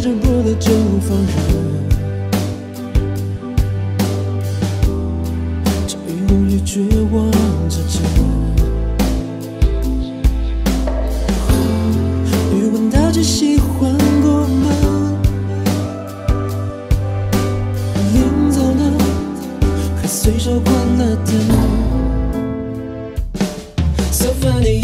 止不了就放任。这欲望与绝望之间，余温大姐喜欢过吗？临走了，还随手关了灯。So funny,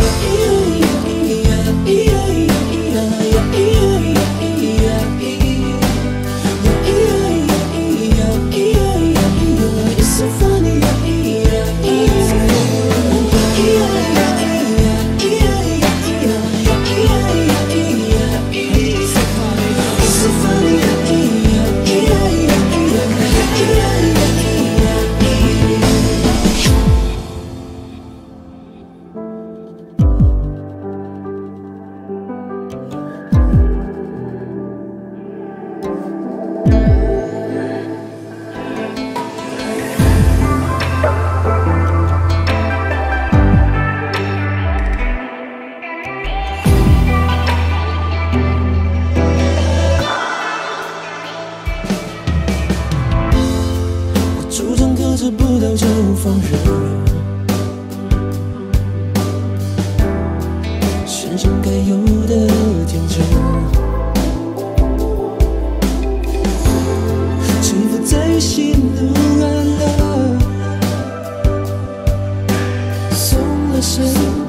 我主张克制不到就放任，人生该有。listen.